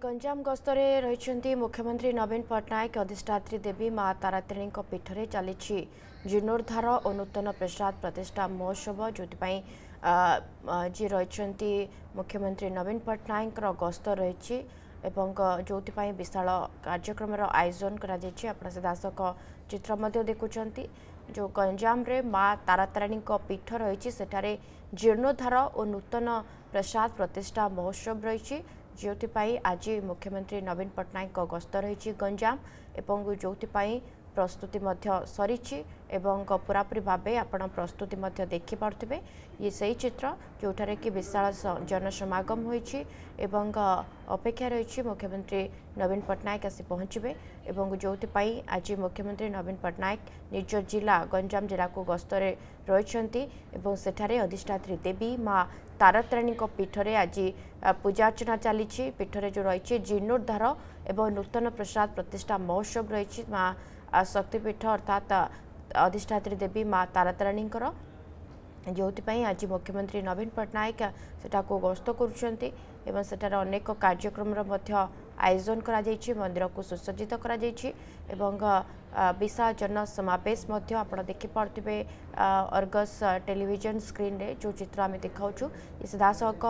ଗଞ୍ଜାମ ଗସ୍ତରେ ରହିଛନ୍ତି ମୁଖ୍ୟମନ୍ତ୍ରୀ ନବୀନ ପଟ୍ଟନାୟକ ଅଧିଷ୍ଠାତ୍ରୀ ଦେବୀ ମା ତାରାତିଣୀଙ୍କ ପୀଠରେ ଚାଲିଛି ଜୀର୍ଣ୍ଣୋଦ୍ଧାର ଓ ନୂତନ ପ୍ରାସାଦ ପ୍ରତିଷ୍ଠା ମହୋତ୍ସବ ଯେଉଁଥିପାଇଁ ଯିଏ ରହିଛନ୍ତି ମୁଖ୍ୟମନ୍ତ୍ରୀ ନବୀନ ପଟ୍ଟନାୟକଙ୍କର ଗସ୍ତ ରହିଛି ଏବଂ ଯେଉଁଥିପାଇଁ ବିଶାଳ କାର୍ଯ୍ୟକ୍ରମର ଆୟୋଜନ କରାଯାଇଛି ଆପଣ ସିଧାସଳଖ ଚିତ୍ର ମଧ୍ୟ ଦେଖୁଛନ୍ତି ଯେଉଁ ଗଞ୍ଜାମରେ ମା ତାରାତାରିଣୀଙ୍କ ପୀଠ ରହିଛି ସେଠାରେ ଜୀର୍ଣ୍ଣୋଦ୍ଧାର ଓ ନୂତନ ପ୍ରାସାଦ ପ୍ରତିଷ୍ଠା ମହୋତ୍ସବ ରହିଛି ଯେଉଁଥିପାଇଁ ଆଜି ମୁଖ୍ୟମନ୍ତ୍ରୀ ନବୀନ ପଟ୍ଟନାୟକଙ୍କ ଗସ୍ତ ରହିଛି ଗଞ୍ଜାମ ଏବଂ ଯେଉଁଥିପାଇଁ প্রস্তুতি সরিছি এবং পুরাপুরি ভাবে আপনার প্রস্তুতি দেখিপারে ইয়ে সেই চিত্র যেঠার কি বিশাল জনসমাগম হয়েছে এবং অপেক্ষা রয়েছে মুখ্যমন্ত্রী নবীন পট্টনাক আসি পৌঁছবে এবং যেপাই আজ মুখ্যমন্ত্রী নবীন পট্টনাক নিজ জেলা গঞ্জাম জেলা গস্তরে রয়েছেন এবং সেঠারে অধিষ্ঠাত্রী দেবী মা তারাতারিণী পীঠরে আজ ପୂଜା ଅର୍ଚ୍ଚନା ଚାଲିଛି ପୀଠରେ ଯେଉଁ ରହିଛି ଜୀର୍ଣ୍ଣୋଦ୍ଧାର ଏବଂ ନୂତନ ପ୍ରସାଦ ପ୍ରତିଷ୍ଠା ମହୋତ୍ସବ ରହିଛି ମା' ଶକ୍ତିପୀଠ ଅର୍ଥାତ୍ ଅଧିଷ୍ଠାତ୍ରୀ ଦେବୀ ମା ତାରାତାରିଣୀଙ୍କର ଯେଉଁଥିପାଇଁ ଆଜି ମୁଖ୍ୟମନ୍ତ୍ରୀ ନବୀନ ପଟ୍ଟନାୟକ ସେଠାକୁ ଗସ୍ତ କରୁଛନ୍ତି ଏବଂ ସେଠାରେ ଅନେକ କାର୍ଯ୍ୟକ୍ରମର ମଧ୍ୟ আয়োজন করা যাইছি মন্দিরকু সুসজ্জিত করা যাইছি এবং বিসর্জন সমাবেশ মধ্য আপনারা দেখিপারে অর্গস টেলিভিজন স্ক্রিনে যে চিত্র আমি দেখাউছু সিধাসলখ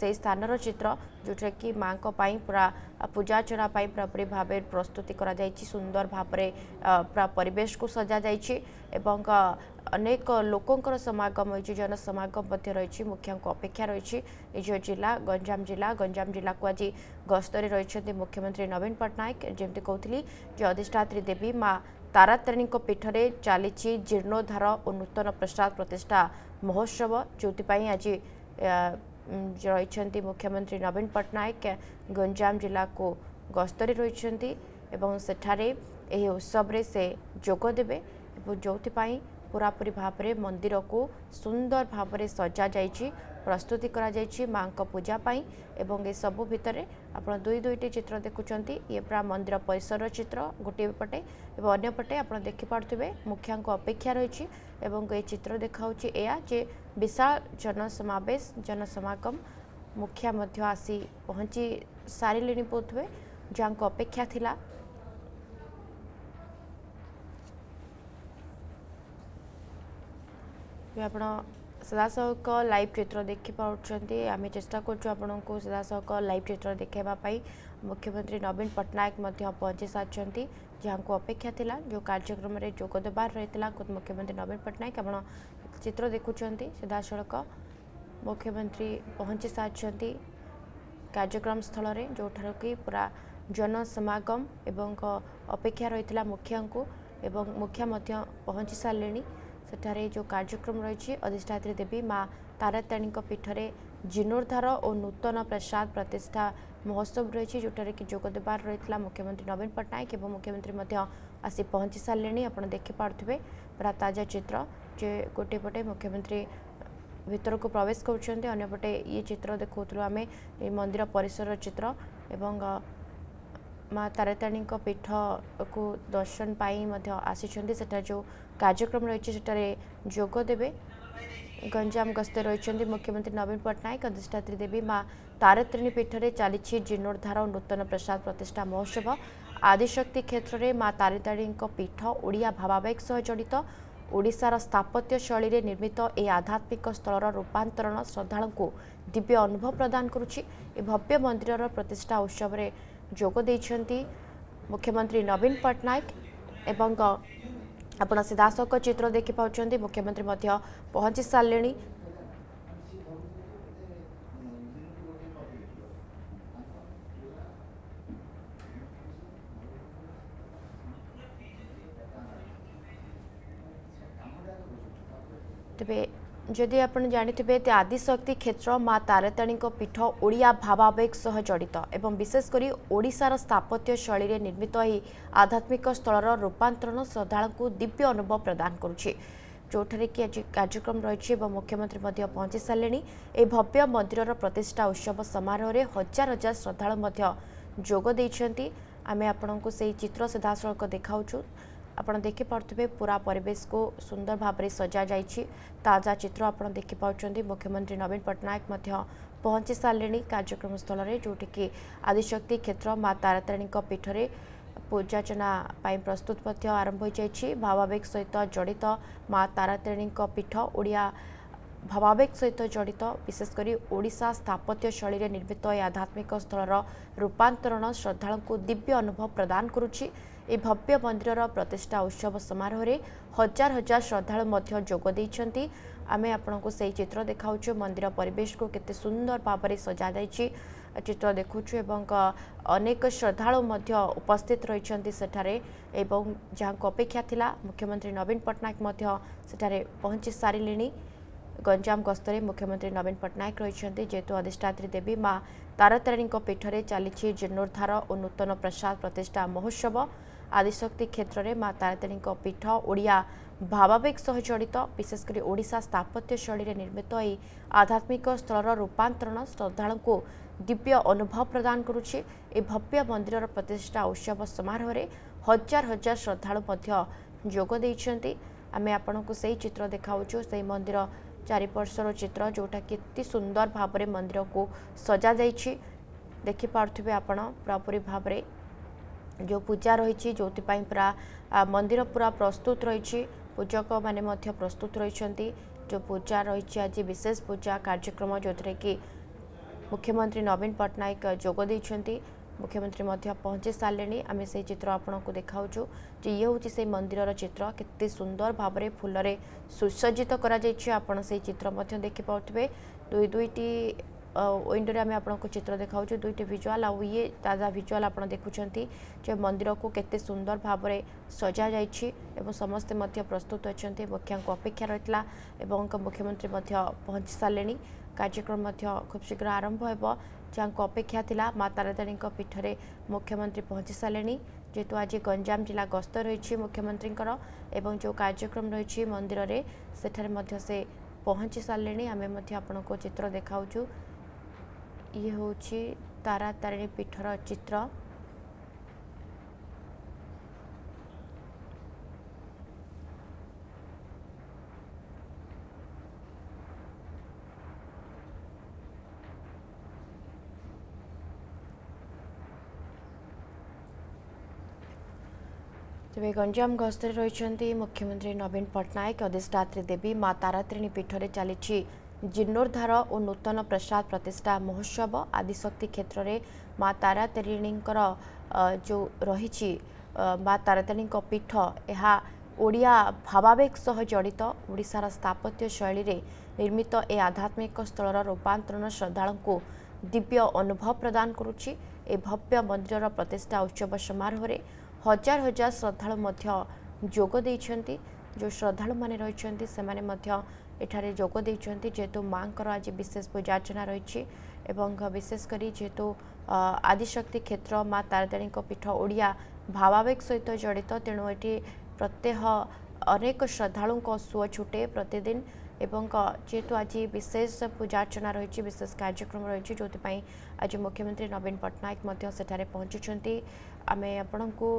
সেই স্থানর চিত্র ଯେଉଁଠାରେ କି ମାଆଙ୍କ ପାଇଁ ପୁରା ପୂଜାର୍ଚ୍ଚନା ପାଇଁ ପୁରାପୁରି ଭାବେ ପ୍ରସ୍ତୁତି କରାଯାଇଛି ସୁନ୍ଦର ଭାବରେ ପୁରା ପରିବେଶକୁ ସଜାଯାଇଛି ଏବଂ अनेक लोकंर समागम हो जन समागम रही मुख्य अपेक्षा रही निज जिला गंजाम जिला गंजाम जिला को आज गस्तर रही मुख्यमंत्री नवीन पट्टनायक जमी कहली जे अधिष्ठात्री देवी माँ ତାରାତାରିଣୀ ପୀଠରେ ଚାଲିଛି ଜୀର୍ଣ୍ଣୋଦ୍ଧାର ଓ ନୂତନ ପ୍ରସାଦ ପ୍ରତିଷ୍ଠା ମହୋତ୍ସବ ଯେଉଁଥିପାଇଁ ଆଜି ରହିଛନ୍ତି ମୁଖ୍ୟମନ୍ତ୍ରୀ ନବୀନ ପଟ୍ଟନାୟକ ଗଞ୍ଜାମ ଜିଲ୍ଲାକୁ ଗସ୍ତରେ ରହିଛନ୍ତି ଏବଂ ସେଠାରେ ଏହି ଉତ୍ସବରେ ସେ ଯୋଗ ଦେବେ ଏବଂ ଯେଉଁଥିପାଇଁ ପୁରାପୁରି ଭାବରେ ମନ୍ଦିରକୁ ସୁନ୍ଦର ଭାବରେ ସଜାଯାଇଛି ପ୍ରସ୍ତୁତି କରାଯାଇଛି ମାଆଙ୍କ ପୂଜା ପାଇଁ ଏବଂ ଏସବୁ ଭିତରେ ଆପଣ ଦୁଇ ଦୁଇଟି ଚିତ୍ର ଦେଖୁଛନ୍ତି ଇଏ ପୁରା ମନ୍ଦିର ପରିସରର ଚିତ୍ର ଗୋଟିଏ ପଟେ ଏବଂ ଅନ୍ୟ ପଟେ ଆପଣ ଦେଖିପାରୁଥିବେ ମୁଖିଆଙ୍କ ଅପେକ୍ଷା ରହିଛି ଏବଂ ଏ ଚିତ୍ର ଦେଖାଉଛି ଏହା ଯେ ବିଶାଳ ଜନସମାବେଶ ଜନସମାଗମ ମୁଖିଆ ମଧ୍ୟ ଆସି ପହଞ୍ଚି ସାରିଲେଣି ବୋଧହୁଏ ଯାହାଙ୍କ ଅପେକ୍ଷା ଥିଲା भी आप सदा सख लाइव चित्र देखि पाँच आम चेस्टा कर सदा सख लाइव चित्र देखापी मुख्यमंत्री नवीन पट्टनायक पहुंची सारी जहाँ को अपेक्षा था जो कार्यक्रम में जोगदेवार रही था खुद मुख्यमंत्री नवीन पट्टनायक आप चित्र देखुं सीधा सड़क मुख्यमंत्री पहुंची सारी कार्यक्रम स्थल में जोठार कि पूरा जनसमगम एवं अपेक्षा रही मुखिया को मुखिया पहुँची सारे ସେଠାରେ ଯେଉଁ କାର୍ଯ୍ୟକ୍ରମ ରହିଛି ଅଧିଷ୍ଠାତ୍ରୀ ଦେବୀ ମା ତାରାତାରିଣୀଙ୍କ ପୀଠରେ ଜିର୍ଣ୍ଣୋଦ୍ଧାର ଓ ନୂତନ ପ୍ରାସାଦ ପ୍ରତିଷ୍ଠା ମହୋତ୍ସବ ରହିଛି ଯେଉଁଠାରେ କି ଯୋଗ ଦେବାର ରହିଥିଲା ମୁଖ୍ୟମନ୍ତ୍ରୀ ନବୀନ ପଟ୍ଟନାୟକ ଏବଂ ମୁଖ୍ୟମନ୍ତ୍ରୀ ମଧ୍ୟ ଆସି ପହଞ୍ଚି ସାରିଲେଣି ଆପଣ ଦେଖିପାରୁଥିବେ ପୁରା ତାଜା ଚିତ୍ର ଯେ ଗୋଟିଏ ପଟେ ମୁଖ୍ୟମନ୍ତ୍ରୀ ଭିତରକୁ ପ୍ରବେଶ କରୁଛନ୍ତି ଅନ୍ୟପଟେ ଇଏ ଚିତ୍ର ଦେଖାଉଥିଲୁ ଆମେ ଏ ମନ୍ଦିର ପରିସରର ଚିତ୍ର ଏବଂ ମା ତାରାତାରିଣୀଙ୍କ ପୀଠକୁ ଦର୍ଶନ ପାଇଁ ମଧ୍ୟ ଆସିଛନ୍ତି ସେଠାରେ ଯେଉଁ କାର୍ଯ୍ୟକ୍ରମ ରହିଛି ସେଠାରେ ଯୋଗ ଦେବେ ଗଞ୍ଜାମ ଗସ୍ତରେ ରହିଛନ୍ତି ମୁଖ୍ୟମନ୍ତ୍ରୀ ନବୀନ ପଟ୍ଟନାୟକ ଅଧିଷ୍ଠାତ୍ରୀ ଦେବୀ ମା ତାରାତାରିଣୀ ପୀଠରେ ଚାଲିଛି ଜୀର୍ଣ୍ଣୋଦ୍ଧାର ନୂତନ ପ୍ରସାଦ ପ୍ରତିଷ୍ଠା ମହୋତ୍ସବ ଆଦିଶକ୍ତି କ୍ଷେତ୍ରରେ ମା ତାରାତାରିଣୀଙ୍କ ପୀଠ ଓଡ଼ିଆ ଭାବାବେଗ ସହ ଜଡ଼ିତ ଓଡ଼ିଶାର ସ୍ଥାପତ୍ୟ ଶୈଳୀରେ ନିର୍ମିତ ଏହି ଆଧ୍ୟାତ୍ମିକ ସ୍ଥଳର ରୂପାନ୍ତରଣ ଶ୍ରଦ୍ଧାଳୁଙ୍କୁ ଦିବ୍ୟ ଅନୁଭବ ପ୍ରଦାନ କରୁଛି ଏ ଭବ୍ୟ ମନ୍ଦିରର ପ୍ରତିଷ୍ଠା ଉତ୍ସବରେ जोगदे मुख्यमंत्री नवीन पट्टनायक आपड़ सीधासख चित्र देखि पाँच मुख्यमंत्री पहुंची सारे तेज ଯଦି ଆପଣ ଜାଣିଥିବେ ଯେ ଆଦିଶକ୍ତି କ୍ଷେତ୍ର ମା ତାରାତାରିଣୀଙ୍କ ପୀଠ ଓଡ଼ିଆ ଭାବାବେଗ ସହ ଜଡ଼ିତ ଏବଂ ବିଶେଷ କରି ଓଡ଼ିଶାର ସ୍ଥାପତ୍ୟ ଶୈଳୀରେ ନିର୍ମିତ ଏହି ଆଧ୍ୟାତ୍ମିକ ସ୍ଥଳର ରୂପାନ୍ତରଣ ଶ୍ରଦ୍ଧାଳୁଙ୍କୁ ଦିବ୍ୟ ଅନୁଭବ ପ୍ରଦାନ କରୁଛି ଯେଉଁଠାରେ କି ଆଜି କାର୍ଯ୍ୟକ୍ରମ ରହିଛି ଏବଂ ମୁଖ୍ୟମନ୍ତ୍ରୀ ମଧ୍ୟ ପହଞ୍ଚିସାରିଲେଣି ଏହି ଭବ୍ୟ ମନ୍ଦିରର ପ୍ରତିଷ୍ଠା ଉତ୍ସବ ସମାରୋହରେ ହଜାର ହଜାର ଶ୍ରଦ୍ଧାଳୁ ମଧ୍ୟ ଯୋଗ ଦେଇଛନ୍ତି ଆମେ ଆପଣଙ୍କୁ ସେହି ଚିତ୍ର ସିଧାସଳଖ ଦେଖାଉଛୁ ଆପଣ ଦେଖିପାରୁଥିବେ ପୁରା ପରିବେଶକୁ ସୁନ୍ଦର ଭାବରେ ସଜାଯାଇଛି ତାଜା ଚିତ୍ର ଆପଣ ଦେଖିପାରୁଛନ୍ତି ମୁଖ୍ୟମନ୍ତ୍ରୀ ନବୀନ ପଟ୍ଟନାୟକ ମଧ୍ୟ ପହଞ୍ଚି ସାରିଲେଣି କାର୍ଯ୍ୟକ୍ରମସ୍ଥଳରେ ଯେଉଁଠିକି ଆଦିଶକ୍ତି କ୍ଷେତ୍ର ମା ତାରାତାରିଣୀଙ୍କ ପୀଠରେ ପୂଜାର୍ଚ୍ଚନା ପାଇଁ ପ୍ରସ୍ତୁତ ମଧ୍ୟ ଆରମ୍ଭ ହୋଇଯାଇଛି ଭାବାବେଗ ସହିତ ଜଡ଼ିତ ମା ତାରାତାରିଣୀଙ୍କ ପୀଠ ଓଡ଼ିଆ ଭାବାବେଗ ସହିତ ଜଡ଼ିତ ବିଶେଷ କରି ଓଡ଼ିଶା ସ୍ଥାପତ୍ୟ ଶୈଳୀରେ ନିର୍ମିତ ଏହି ଆଧ୍ୟାତ୍ମିକ ସ୍ଥଳର ରୂପାନ୍ତରଣ ଶ୍ରଦ୍ଧାଳୁଙ୍କୁ ଦିବ୍ୟ ଅନୁଭବ ପ୍ରଦାନ କରୁଛି ଏହି ଭବ୍ୟ ମନ୍ଦିରର ପ୍ରତିଷ୍ଠା ଉତ୍ସବ ସମାରୋହରେ ହଜାର ହଜାର ଶ୍ରଦ୍ଧାଳୁ ମଧ୍ୟ ଯୋଗ ଦେଇଛନ୍ତି ଆମେ ଆପଣଙ୍କୁ ସେହି ଚିତ୍ର ଦେଖାଉଛୁ ମନ୍ଦିର ପରିବେଶକୁ କେତେ ସୁନ୍ଦର ଭାବରେ ସଜାଯାଇଛି ଚିତ୍ର ଦେଖୁଛୁ ଏବଂ ଅନେକ ଶ୍ରଦ୍ଧାଳୁ ମଧ୍ୟ ଉପସ୍ଥିତ ରହିଛନ୍ତି ସେଠାରେ ଏବଂ ଯାହାଙ୍କୁ ଅପେକ୍ଷା ଥିଲା ମୁଖ୍ୟମନ୍ତ୍ରୀ ନବୀନ ପଟ୍ଟନାୟକ ମଧ୍ୟ ସେଠାରେ ପହଞ୍ଚି ସାରିଲେଣି ଗଞ୍ଜାମ ଗସ୍ତରେ ମୁଖ୍ୟମନ୍ତ୍ରୀ ନବୀନ ପଟ୍ଟନାୟକ ରହିଛନ୍ତି ଯେହେତୁ ଅଧିଷ୍ଠାତ୍ରୀ ଦେବୀ ମା ତାରାତାରିଣୀଙ୍କ ପୀଠରେ ଚାଲିଛି ଜୀର୍ଣ୍ଣୋଦ୍ଧାର ଓ ନୂତନ ପ୍ରସାଦ ପ୍ରତିଷ୍ଠା ମହୋତ୍ସବ ଆଦିଶକ୍ତି କ୍ଷେତ୍ରରେ ମା ତାରାତାରିଣୀଙ୍କ ପୀଠ ଓଡ଼ିଆ ଭାବାବେଗ ସହ ଜଡ଼ିତ ବିଶେଷ କରି ଓଡ଼ିଶା ସ୍ଥାପତ୍ୟ ଶୈଳୀରେ ନିର୍ମିତ ଏହି ଆଧ୍ୟାତ୍ମିକ ସ୍ଥଳର ରୂପାନ୍ତରଣ ଶ୍ରଦ୍ଧାଳୁଙ୍କୁ ଦିବ୍ୟ ଅନୁଭବ ପ୍ରଦାନ କରୁଛି ଏହି ଭବ୍ୟ ମନ୍ଦିରର ପ୍ରତିଷ୍ଠା ଉତ୍ସବ ସମାରୋହରେ ହଜାର ହଜାର ଶ୍ରଦ୍ଧାଳୁ ମଧ୍ୟ ଯୋଗ ଦେଇଛନ୍ତି ଆମେ ଆପଣଙ୍କୁ ସେହି ଚିତ୍ର ଦେଖାଉଛୁ ସେହି ମନ୍ଦିର ଚାରିପାର୍ଶ୍ୱର ଚିତ୍ର ଯେଉଁଟାକି ଅତି ସୁନ୍ଦର ଭାବରେ ମନ୍ଦିରକୁ ସଜାଯାଇଛି ଦେଖିପାରୁଥିବେ ଆପଣ ପୂରାପୂରି ଭାବରେ ଯେଉଁ ପୂଜା ରହିଛି ଯେଉଁଥିପାଇଁ ପୁରା ମନ୍ଦିର ପୁରା ପ୍ରସ୍ତୁତ ରହିଛି ପୂଜକମାନେ ମଧ୍ୟ ପ୍ରସ୍ତୁତ ରହିଛନ୍ତି ଯେଉଁ ପୂଜା ରହିଛି ଆଜି ବିଶେଷ ପୂଜା କାର୍ଯ୍ୟକ୍ରମ ଯେଉଁଥିରେ କି ମୁଖ୍ୟମନ୍ତ୍ରୀ ନବୀନ ପଟ୍ଟନାୟକ ଯୋଗ ଦେଇଛନ୍ତି ମୁଖ୍ୟମନ୍ତ୍ରୀ ମଧ୍ୟ ପହଞ୍ଚି ସାରିଲେଣି ଆମେ ସେଇ ଚିତ୍ର ଆପଣଙ୍କୁ ଦେଖାଉଛୁ ଯେ ଇଏ ହେଉଛି ସେଇ ମନ୍ଦିରର ଚିତ୍ର କେତେ ସୁନ୍ଦର ଭାବରେ ଫୁଲରେ ସୁସଜ୍ଜିତ କରାଯାଇଛି ଆପଣ ସେଇ ଚିତ୍ର ମଧ୍ୟ ଦେଖିପାରୁଥିବେ ଦୁଇ ଦୁଇଟି ୱିଣ୍ଡୋରେ ଆମେ ଆପଣଙ୍କୁ ଚିତ୍ର ଦେଖାଉଛୁ ଦୁଇଟି ଭିଜୁଆଲ୍ ଆଉ ଇଏ ତାଜା ଭିଜୁଆଲ୍ ଆପଣ ଦେଖୁଛନ୍ତି ଯେ ମନ୍ଦିରକୁ କେତେ ସୁନ୍ଦର ଭାବରେ ସଜାଯାଇଛି ଏବଂ ସମସ୍ତେ ମଧ୍ୟ ପ୍ରସ୍ତୁତ ଅଛନ୍ତି ମୁଖ୍ୟଙ୍କୁ ଅପେକ୍ଷା ରହିଥିଲା ଏବଂ ମୁଖ୍ୟମନ୍ତ୍ରୀ ମଧ୍ୟ ପହଞ୍ଚି ସାରିଲେଣି କାର୍ଯ୍ୟକ୍ରମ ମଧ୍ୟ ଖୁବ୍ ଶୀଘ୍ର ଆରମ୍ଭ ହେବ ଯାହାଙ୍କୁ ଅପେକ୍ଷା ଥିଲା ମା ତାରାତାରିଣୀଙ୍କ ପୀଠରେ ମୁଖ୍ୟମନ୍ତ୍ରୀ ପହଞ୍ଚି ସାରିଲେଣି ଯେହେତୁ ଆଜି ଗଞ୍ଜାମ ଜିଲ୍ଲା ଗସ୍ତ ରହିଛି ମୁଖ୍ୟମନ୍ତ୍ରୀଙ୍କର ଏବଂ ଯେଉଁ କାର୍ଯ୍ୟକ୍ରମ ରହିଛି ମନ୍ଦିରରେ ସେଠାରେ ମଧ୍ୟ ସେ ପହଞ୍ଚି ସାରିଲେଣି ଆମେ ମଧ୍ୟ ଆପଣଙ୍କୁ ଚିତ୍ର ଦେଖାଉଛୁ ଇଏ ହେଉଛି ତାରା ତାରିଣୀ ପୀଠର ଚିତ୍ର ତେବେ ଗଞ୍ଜାମ ଗସ୍ତରେ ରହିଛନ୍ତି ମୁଖ୍ୟମନ୍ତ୍ରୀ ନବୀନ ପଟ୍ଟନାୟକ ଅଧିଷ୍ଠାତ୍ରୀ ଦେବୀ ମା ତାରାତିରିଣୀ ପୀଠରେ ଚାଲିଛି ଜୀର୍ଣ୍ଣୋଦ୍ଧାର ଓ ନୂତନ ପ୍ରସାଦ ପ୍ରତିଷ୍ଠା ମହୋତ୍ସବ ଆଦିଶକ୍ତି କ୍ଷେତ୍ରରେ ମା ତାରାତାରିଣୀଙ୍କର ଯେଉଁ ରହିଛି ମା ତାରାତାରିଣୀଙ୍କ ପୀଠ ଏହା ଓଡ଼ିଆ ଭାବାବେଗ ସହ ଜଡ଼ିତ ଓଡ଼ିଶାର ସ୍ଥାପତ୍ୟ ଶୈଳୀରେ ନିର୍ମିତ ଏ ଆଧ୍ୟାତ୍ମିକ ସ୍ଥଳର ରୂପାନ୍ତରଣ ଶ୍ରଦ୍ଧାଳୁଙ୍କୁ ଦିବ୍ୟ ଅନୁଭବ ପ୍ରଦାନ କରୁଛି ଏ ଭବ୍ୟ ମନ୍ଦିରର ପ୍ରତିଷ୍ଠା ଉତ୍ସବ ସମାରୋହରେ ହଜାର ହଜାର ଶ୍ରଦ୍ଧାଳୁ ମଧ୍ୟ ଯୋଗ ଦେଇଛନ୍ତି ଯେଉଁ ଶ୍ରଦ୍ଧାଳୁମାନେ ରହିଛନ୍ତି ସେମାନେ ମଧ୍ୟ एठारे जोग देते जेहेतु माँ को आज विशेष पूजा अर्चना रही विशेषकर जेहेतु आदिशक्ति क्षेत्र माँ तारिणी पीठ ओडिया भावावेग सहित तो जड़ित तेणु ये प्रत्येह अनेक श्रद्धालु सुअ छुटे प्रतिदिन एवं जेहेतु आज विशेष पूजा अर्चना रही विशेष कार्यक्रम रही जो आज मुख्यमंत्री नवीन पट्टनायक पहुँचुंट आम आपण को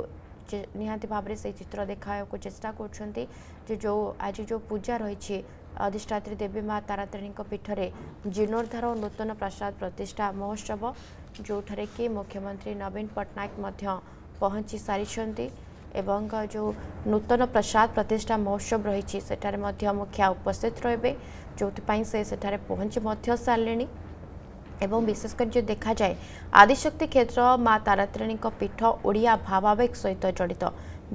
निहाती भाव से चित्र देखा चेस्टा कर जो आज जो पूजा रही ଅଧିଷ୍ଠାତ୍ରୀ ଦେବୀ ମା ତାରାତାରିଣୀଙ୍କ ପୀଠରେ ଜୀର୍ଣ୍ଣୋଦ୍ଧାର ଓ ନୂତନ ପ୍ରାସାଦ ପ୍ରତିଷ୍ଠା ମହୋତ୍ସବ ଯେଉଁଠାରେ କି ମୁଖ୍ୟମନ୍ତ୍ରୀ ନବୀନ ପଟ୍ଟନାୟକ ମଧ୍ୟ ପହଞ୍ଚି ସାରିଛନ୍ତି ଏବଂ ଯେଉଁ ନୂତନ ପ୍ରାସାଦ ପ୍ରତିଷ୍ଠା ମହୋତ୍ସବ ରହିଛି ସେଠାରେ ମଧ୍ୟ ମୁଖିଆ ଉପସ୍ଥିତ ରହିବେ ଯେଉଁଥିପାଇଁ ସେ ସେଠାରେ ପହଞ୍ଚି ମଧ୍ୟ ସାରିଲେଣି ଏବଂ ବିଶେଷ କରି ଯଦି ଦେଖାଯାଏ ଆଦିଶକ୍ତି କ୍ଷେତ୍ର ମା ତାରାତାରିଣୀଙ୍କ ପୀଠ ଓଡ଼ିଆ ଭାବାବେଗ ସହିତ ଜଡ଼ିତ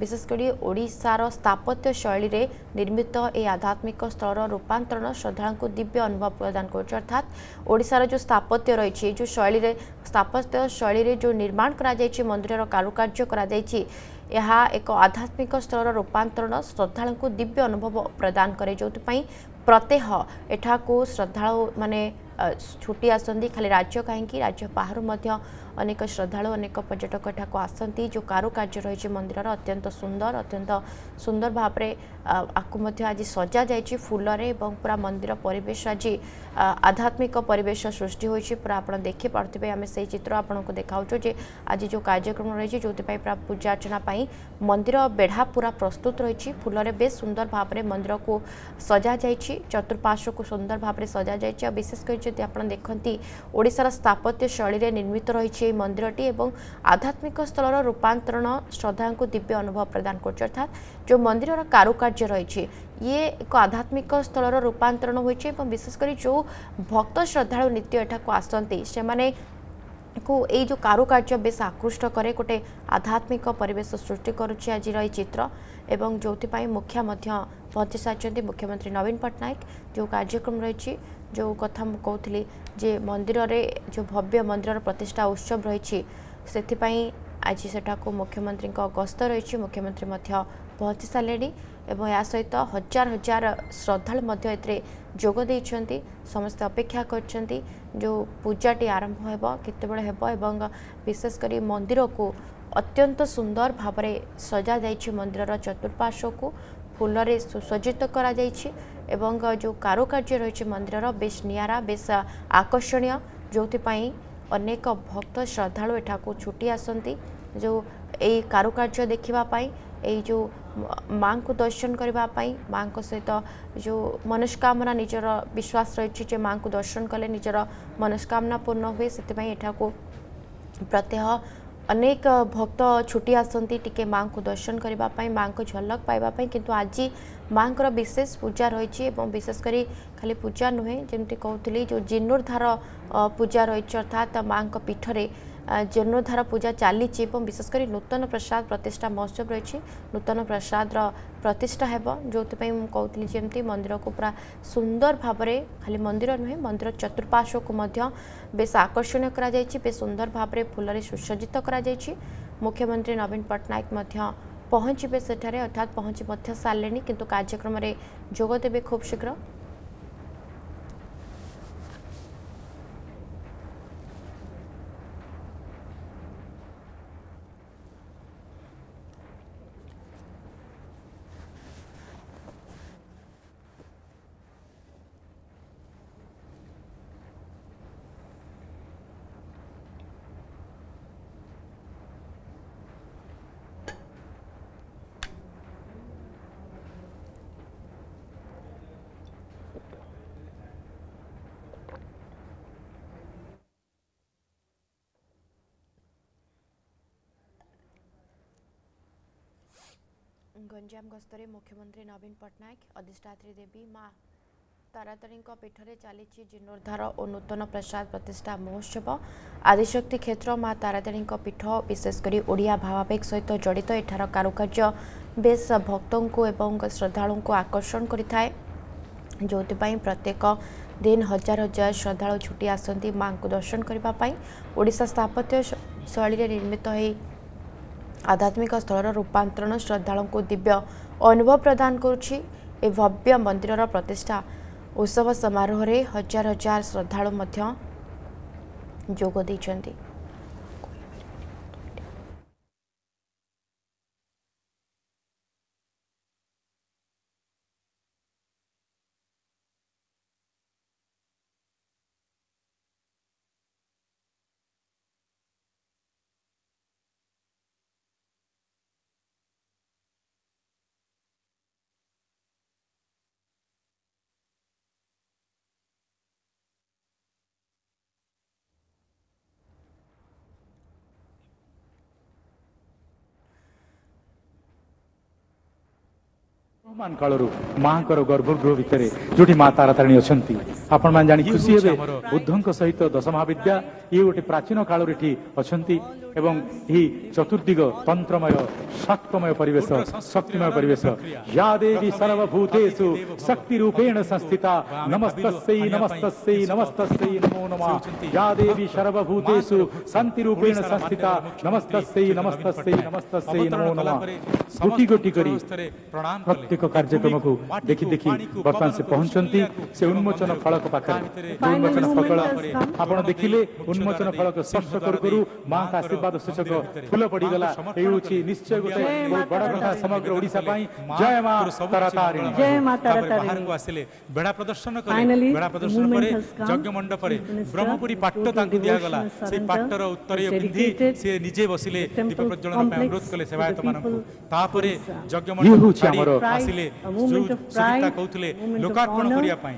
বিশেষ করে ওড়িশার স্থাপত্য শৈলীরে নির্মিত এই আধ্যাত্মিক স্থলর রূপান্তরণ শ্রদ্ধাঙ্কু দিব্য অনুভব প্রদান করছে অর্থাৎ ওড়িশার যে স্থাপত্য রয়েছে যে শৈলীরে স্থাপত্য শৈলীরে যে নির্মাণ করা যাইছে মন্দিরর কারুকার্য করা যাইছে ଏହା ଏକ ଆଧ୍ୟାତ୍ମିକ ସ୍ତରର ରୂପାନ୍ତରଣ ଶ୍ରଦ୍ଧାଳୁଙ୍କୁ ଦିବ୍ୟ ଅନୁଭବ ପ୍ରଦାନ କରେ ଯେଉଁଥିପାଇଁ ପ୍ରତ୍ୟହ ଏଠାକୁ ଶ୍ରଦ୍ଧାଳୁମାନେ ଛୁଟି ଆସନ୍ତି ଖାଲି ରାଜ୍ୟ କାହିଁକି ରାଜ୍ୟ ବାହାରୁ ମଧ୍ୟ अनेक श्रद्धा अनेक पर्यटक ठाक आसती जो कारुकर्ज रही मंदिर अत्यंत सुंदर अत्यंत सुंदर भाव में आज सजा जा फूल पूरा मंदिर परेश आज आध्यात्मिक परेश सृष्टि पूरा आप देखी पार्थे आम से चित्र आपको देखाऊ आज जो कार्यक्रम रही जो पूरा पूजा अर्चना मंदिर बेढ़ा पूरा प्रस्तुत रही फुल बे सुंदर भाव में मंदिर को सजा जा चतुर्पार्श्व को सुंदर भाव में सजा जा विशेषकर देखती ओडार स्थापत्य शैली निर्मित रही ସେହି ମନ୍ଦିରଟି ଏବଂ ଆଧ୍ୟାତ୍ମିକ ସ୍ଥଳର ରୂପାନ୍ତରଣ ଶ୍ରଦ୍ଧାଳୁଙ୍କୁ ଦିବ୍ୟ ଅନୁଭବ ପ୍ରଦାନ କରୁଛି ଅର୍ଥାତ୍ ଯେଉଁ ମନ୍ଦିରର କାରୁକାର୍ଯ୍ୟ ରହିଛି ଇଏ ଏକ ଆଧ୍ୟାତ୍ମିକ ସ୍ଥଳର ରୂପାନ୍ତରଣ ହୋଇଛି ଏବଂ ବିଶେଷ କରି ଯେଉଁ ଭକ୍ତ ଶ୍ରଦ୍ଧାଳୁ ନିତ୍ୟ ଏଠାକୁ ଆସନ୍ତି ସେମାନେ କୁ ଏଇ ଯେଉଁ କାରୁକାର୍ଯ୍ୟ ବେଶ ଆକୃଷ୍ଟ କରେ ଗୋଟେ ଆଧ୍ୟାତ୍ମିକ ପରିବେଶ ସୃଷ୍ଟି କରୁଛି ଆଜିର ଏହି ଚିତ୍ର ଏବଂ ଯେଉଁଥିପାଇଁ ମୁଖ୍ୟ ମଧ୍ୟ ପହଞ୍ଚି ସାରିଛନ୍ତି ମୁଖ୍ୟମନ୍ତ୍ରୀ ନବୀନ ପଟ୍ଟନାୟକ ଯେଉଁ କାର୍ଯ୍ୟକ୍ରମ ରହିଛି ଯେଉଁ କଥା ମୁଁ କହୁଥିଲି ଯେ ମନ୍ଦିରରେ ଯେଉଁ ଭବ୍ୟ ମନ୍ଦିରର ପ୍ରତିଷ୍ଠା ଉତ୍ସବ ରହିଛି ସେଥିପାଇଁ ଆଜି ସେଠାକୁ ମୁଖ୍ୟମନ୍ତ୍ରୀଙ୍କ ଗସ୍ତ ରହିଛି ମୁଖ୍ୟମନ୍ତ୍ରୀ ମଧ୍ୟ ପହଞ୍ଚି ସାରିଲେଣି ଏବଂ ଏହା ସହିତ ହଜାର ହଜାର ଶ୍ରଦ୍ଧାଳୁ ମଧ୍ୟ ଏଥିରେ ଯୋଗ ଦେଇଛନ୍ତି ସମସ୍ତେ ଅପେକ୍ଷା କରିଛନ୍ତି ଯେଉଁ ପୂଜାଟି ଆରମ୍ଭ ହେବ କେତେବେଳେ ହେବ ଏବଂ ବିଶେଷ କରି ମନ୍ଦିରକୁ ଅତ୍ୟନ୍ତ ସୁନ୍ଦର ଭାବରେ ସଜା ଯାଇଛି ମନ୍ଦିରର ଚତୁଃପାର୍ଶ୍ୱକୁ ଫୁଲରେ ସୁସଜ୍ଜିତ କରାଯାଇଛି এবং যে কারুকার্য রয়েছে মন্দিরর বেশ নিয়ারা বেশ আকর্ষণীয় ଯେଉଁଥିପାଇଁ ଅନେକ ଭକ୍ତ ଶ୍ରଦ୍ଧାଳୁ ଏଠାକୁ ଛୁଟି ଆସନ୍ତି ଯେଉଁ ଏଇ କାରୁକାର୍ଯ୍ୟ ଦେଖିବା ପାଇଁ ଏଇ ଯେଉଁ ମାଆଙ୍କୁ ଦର୍ଶନ କରିବା ପାଇଁ ମାଆଙ୍କ ସହିତ ଯେଉଁ ମନସ୍କାମନା ନିଜର ବିଶ୍ୱାସ ରହିଛି ଯେ ମାଆଙ୍କୁ ଦର୍ଶନ କଲେ ନିଜର ମନସ୍କାମନା ପୂର୍ଣ୍ଣ ହୁଏ ସେଥିପାଇଁ ଏଠାକୁ ପ୍ରତ୍ୟହ अनेक भक्त छुट्टी आसती टी माँ को दर्शन करने माँ को झलक पाइबापी किंतु आज माँ को विशेष पूजा रही विशेषकर खाली पूजा नुहे जमी कहूली जो जीर्णोद्धार पूजा रही अर्थात माँ का पीठ से ଜୀର୍ଣ୍ଣୋଦ୍ଧାର ପୂଜା ଚାଲିଛି ଏବଂ ବିଶେଷ କରି ନୂତନ ପ୍ରସାଦ ପ୍ରତିଷ୍ଠା ମହୋତ୍ସବ ରହିଛି ନୂତନ ପ୍ରସାଦର ପ୍ରତିଷ୍ଠା ହେବ ଯେଉଁଥିପାଇଁ ମୁଁ କହୁଥିଲି ଯେମିତି ମନ୍ଦିରକୁ ପୁରା ସୁନ୍ଦର ଭାବରେ ଖାଲି ମନ୍ଦିର ନୁହେଁ ମନ୍ଦିର ଚତୁଃପାର୍ଶ୍ୱକୁ ମଧ୍ୟ ବେଶ୍ ଆକର୍ଷଣୀୟ କରାଯାଇଛି ବେଶ୍ ସୁନ୍ଦର ଭାବରେ ଫୁଲରେ ସୁସଜ୍ଜିତ କରାଯାଇଛି ମୁଖ୍ୟମନ୍ତ୍ରୀ ନବୀନ ପଟ୍ଟନାୟକ ମଧ୍ୟ ପହଞ୍ଚିବେ ସେଠାରେ ଅର୍ଥାତ୍ ପହଞ୍ଚି ମଧ୍ୟ ସାରିଲେଣି କିନ୍ତୁ କାର୍ଯ୍ୟକ୍ରମରେ ଯୋଗ ଦେବେ ଖୁବ୍ ଶୀଘ୍ର ଗଞ୍ଜାମ ଗସ୍ତରେ ମୁଖ୍ୟମନ୍ତ୍ରୀ ନବୀନ ପଟ୍ଟନାୟକ ଅଧିଷ୍ଠାତ୍ରୀ ଦେବୀ ମା ତାରାତାରିଣୀଙ୍କ ପୀଠରେ ଚାଲିଛି ଜୀର୍ଣ୍ଣୋଦ୍ଧାର ଓ ନୂତନ ପ୍ରସାଦ ପ୍ରତିଷ୍ଠା ମହୋତ୍ସବ ଆଦିଶକ୍ତି କ୍ଷେତ୍ର ମା ତାରାତାରିଣୀଙ୍କ ପୀଠ ବିଶେଷ କରି ଓଡ଼ିଆ ଭାବାବେଗ ସହିତ ଜଡ଼ିତ ଏଠାର କାରୁକାର୍ଯ୍ୟ ବେଶ୍ ଭକ୍ତଙ୍କୁ ଏବଂ ଶ୍ରଦ୍ଧାଳୁଙ୍କୁ ଆକର୍ଷଣ କରିଥାଏ ଯେଉଁଥିପାଇଁ ପ୍ରତ୍ୟେକ ଦିନ ହଜାର ହଜାର ଶ୍ରଦ୍ଧାଳୁ ଛୁଟି ଆସନ୍ତି ମାଙ୍କୁ ଦର୍ଶନ କରିବା ପାଇଁ ଓଡ଼ିଶା ସ୍ଥାପତ୍ୟ ଶୈଳୀରେ ନିର୍ମିତ ହୋଇ ଆଧ୍ୟାତ୍ମିକ ସ୍ଥଳର ରୂପାନ୍ତରଣ ଶ୍ରଦ୍ଧାଳୁଙ୍କୁ ଦିବ୍ୟ ଅନୁଭବ ପ୍ରଦାନ କରୁଛି ଏ ଭବ୍ୟ ମନ୍ଦିରର ପ୍ରତିଷ୍ଠା ଉତ୍ସବ ସମାରୋହରେ ହଜାର ହଜାର ଶ୍ରଦ୍ଧାଳୁ ମଧ୍ୟ ଯୋଗ ଦେଇଛନ୍ତି ଆହ୍ୱାନ କାଳରୁ ମାଙ୍କର ଗର୍ଭଗୃହ ଭିତରେ ଯୋଉଠି ମା ତାରାତାରିଣୀ ଅଛନ୍ତି ଆପଣମାନେ ଜାଣି ଖୁସି ହେବେ ବୁଦ୍ଧଙ୍କ ସହିତ ଦଶ ମହାବିଦ୍ୟା ଇଏ ଗୋଟେ ପ୍ରାଚୀନ କାଳରୁ ଏଠି ଅଛନ୍ତି एवं चतुर्दिग तंत्रमय सत्वमय परिवेश शक्तिमय परिवेश या देवी सर्वभूतेषु शक्ति रूपेण संस्थिता नमस्तस्य नमस्तस्य नमस्तस्य नमो नमः या देवी सर्वभूतेषु शांति रूपेण संस्थिता नमस्तस्य नमस्तस्य नमस्तस्य नमो नमः गोटी गोटी करी प्रत्येक कार्यक्रम को देखी देखी वर्तमान से पहुंचती से उन्मोचन फल पाखे उन्मोचन फल आप देखिले उन्मोचन फल स्पर्श कर आशीर्वाद ସମ୍ବାଦ ଶୀର୍ଷକ ଫୁଲ ପଡିଗଲା ଏ ହେଉଛି ନିଶ୍ଚୟ ଗୋଟେ ବଡ କଥା ସମଗ୍ର ଓଡିଶା ପାଇଁ ଜୟ ମା ଆସିଲେ ବେଢା ପ୍ରଦର୍ଶନ କଲେ ବେଢା ପ୍ରଦର୍ଶନ ପରେ ଯଜ୍ଞ ମଣ୍ଡପରେ ବ୍ରହ୍ମପୁରୀ ପାଟ ତାଙ୍କୁ ଦିଆଗଲା ସେ ପାଟର ଉତ୍ତରୀୟ ପିନ୍ଧି ସେ ନିଜେ ବସିଲେ ଦୀପ ପ୍ରଜ୍ୱଳନ ପାଇଁ ଅନୁରୋଧ କଲେ ସେବାୟତ ମାନଙ୍କୁ ତାପରେ ଯଜ୍ଞ ମଣ୍ଡପ ଆସିଲେ ସୁବିଧା କହୁଥିଲେ ଲୋକାର୍ପଣ କରିବା ପାଇଁ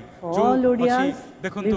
ଦେଖନ୍ତୁ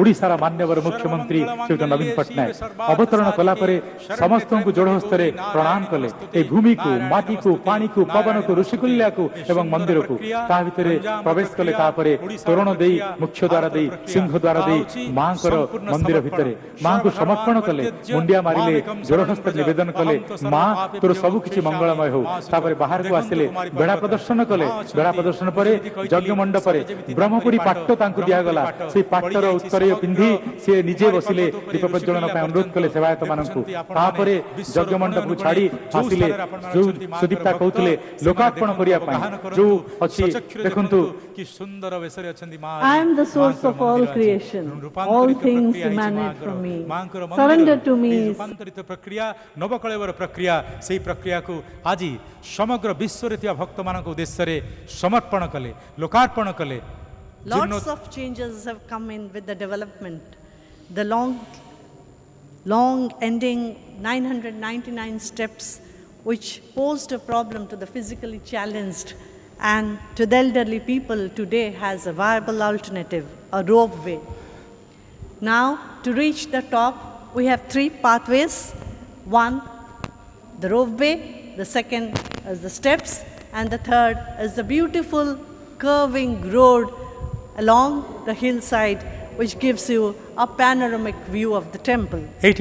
ଓଡ଼ିଶାର ମାନ୍ୟବର ମୁଖ୍ୟମନ୍ତ୍ରୀ ଶ୍ରୀଯୁକ୍ତ ନବୀନ ପଟ୍ଟନାୟକ ଅବତରଣ କଲା ପରେ ସମସ୍ତଙ୍କୁ ଯୋଡ଼ହସ୍ତରେ ପ୍ରଣାମ କଲେ ଏ ଭୂମିକୁ ମାଟିକୁ ପାଣିକୁ ପବନକୁ ଋଷିକୁଲ୍ୟାକୁ ଏବଂ ମନ୍ଦିରକୁ ତା ଭିତରେ ପ୍ରବେଶ କଲେ ତାପରେ ତୋରଣ ଦେଇ ମୁଖ୍ୟ ଦ୍ୱାର ଦେଇ ସିଂହ ଦ୍ୱାର ଦେଇ ମାଙ୍କର ମନ୍ଦିର ଭିତରେ ମାଙ୍କୁ ସମର୍ପଣ କଲେ ମୁଣ୍ଡିଆ ମାରିଲେ ଯୋଡ଼ହସ୍ତ ନିବେଦନ କଲେ ମା ତୋର ସବୁ କିଛି ମଙ୍ଗଳମୟ ହଉ ତାପରେ ବାହାରକୁ ଆସିଲେ ବେଡ଼ା ପ୍ରଦର୍ଶନ କଲେ ବେଡ଼ା ପ୍ରଦର୍ଶନ ପରେ ଯଜ୍ଞ ମଣ୍ଡପରେ ବ୍ରହ୍ମପୁରୀ ପାଟ ତାଙ୍କୁ ଦିଆଗଲା ସେଇ ପାଟର ଉତ୍ତର ଶାଢ଼ୀ ପିନ୍ଧି ସିଏ ନିଜେ ବସିଲେ ଦୀପ ପ୍ରଜ୍ଜଳନ ପାଇଁ ଅନୁରୋଧ କଲେ ସେବାୟତ ମାନଙ୍କୁ ତାପରେ ଯଜ୍ଞ ମଣ୍ଡପକୁ ଛାଡ଼ି ଆସିଲେ ଯୋଉ ସୁଦୀପ୍ତା କହୁଥିଲେ ଲୋକାର୍ପଣ କରିବା ପାଇଁ ଯୋଉ ଅଛି ଦେଖନ୍ତୁ କି ସୁନ୍ଦର ବେଶରେ ଅଛନ୍ତି ମା I am the source of all creation all things emanate from me surrender to me ରୂପାନ୍ତରିତ ପ୍ରକ୍ରିୟା ନବକଳେବର ପ୍ରକ୍ରିୟା ସେହି ପ୍ରକ୍ରିୟାକୁ ଆଜି ସମଗ୍ର ବିଶ୍ୱରେ ଥିବା ଭକ୍ତମାନଙ୍କ ଉଦ୍ଦେଶ୍ୟରେ ସମର୍ପଣ କଲେ ଲୋକାର୍ପଣ କଲେ Lots of changes have come in with the development. The long, long ending 999 steps, which posed a problem to the physically challenged and to the elderly people today has a viable alternative, a ropeway. Now, to reach the top, we have three pathways. One, the ropeway, the second is the steps, and the third is the beautiful curving road along दाइड गिभ्योमिक temple ए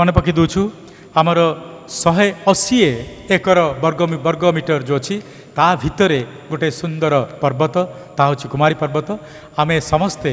मन पकाइदेछु आमर sir वर्गमिटर जो अहिले ता भएर सुन्दर पर्वत ता ताहु कुमारी पर्वत आमे समस्ते